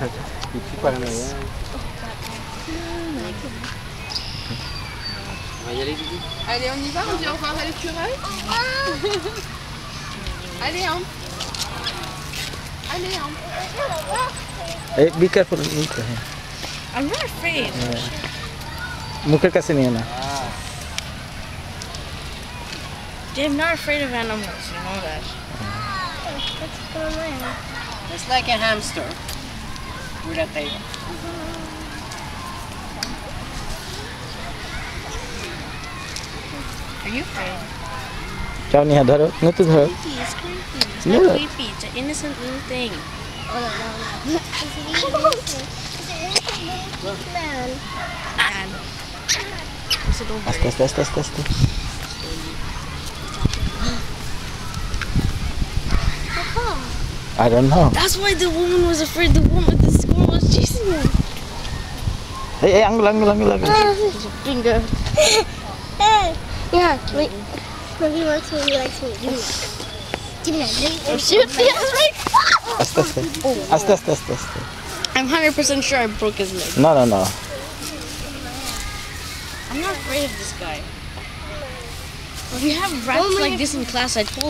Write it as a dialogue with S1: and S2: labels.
S1: you keep
S2: Allez, on y va, on dit au revoir à l'écureuil. Allez, hein. Allez, hein.
S3: Hey, be careful. Eh,
S4: I'm not afraid.
S3: Mukher kaise nahi na?
S4: I'm not afraid of animals, you know that.
S1: Let's go. Just like a hamster pura taiga.
S4: Are you afraid?
S3: Chao niya dharo, no to
S4: dharo. It's creepy. It's not no. creepy. It's an innocent little thing. Oh no no.
S3: It's an innocent little man. I don't know.
S4: That's why the woman was afraid. The woman with the Chasing him.
S3: Hey, hey, angle, angle, angle,
S4: angle.
S5: Yeah, wait. No, he likes me, he likes me. Give me that. Me.
S4: Oh, shoot, right. I'm 100% sure I broke his leg.
S3: No, no, no.
S4: I'm not afraid of this guy. If you have rats like this in class, I told